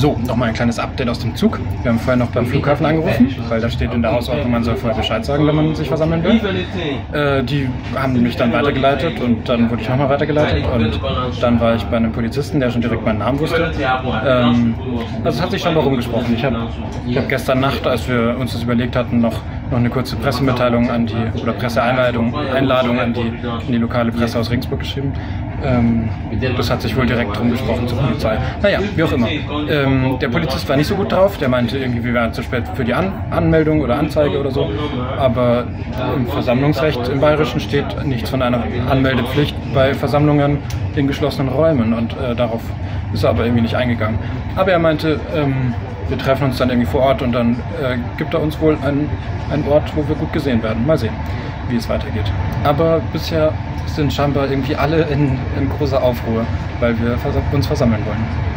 So, nochmal ein kleines Update aus dem Zug. Wir haben vorher noch beim Flughafen angerufen, weil da steht in der Hausordnung, man soll vorher Bescheid sagen, wenn man sich versammeln will. Äh, die haben mich dann weitergeleitet und dann wurde ich nochmal weitergeleitet und dann war ich bei einem Polizisten, der schon direkt meinen Namen wusste. Ähm, also es hat sich schon mal rumgesprochen. Ich habe hab gestern Nacht, als wir uns das überlegt hatten, noch, noch eine kurze Pressemitteilung an die, oder Presseeinladung Einladung an die, an die lokale Presse aus Regensburg geschrieben. Ähm, das hat sich wohl direkt rumgesprochen zur Polizei. Naja, wie auch immer. Ähm, der Polizist war nicht so gut drauf. Der meinte irgendwie, wir wären zu spät für die An Anmeldung oder Anzeige oder so. Aber im Versammlungsrecht im Bayerischen steht nichts von einer Anmeldepflicht bei Versammlungen in geschlossenen Räumen. Und äh, darauf ist er aber irgendwie nicht eingegangen. Aber er meinte, ähm, wir treffen uns dann irgendwie vor Ort und dann äh, gibt er uns wohl einen Ort, wo wir gut gesehen werden. Mal sehen, wie es weitergeht. Aber bisher sind scheinbar irgendwie alle in, in großer Aufruhr, weil wir uns versammeln wollen.